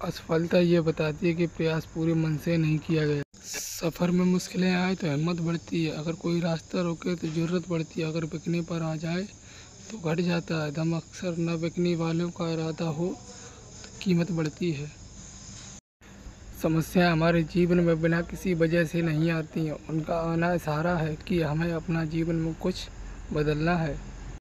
असफलता ये बताती है कि प्रयास पूरे मन से नहीं किया गया। सफ़र में मुश्किलें आए तो हिम्मत बढ़ती है। अगर कोई रास्ता रोके तो ज़रूरत पड़ती है। अगर बिकने पर आ जाए तो घट जाता है। दम अक्सर न बिकने वालों का इरादा हो तो कीमत बढ़ती है। समस्याएँ हमारे जीवन में बिना किसी वजह से नहीं आती हैं। उनका आना सहारा है कि हमें अपना जीवन में कुछ बदलना है।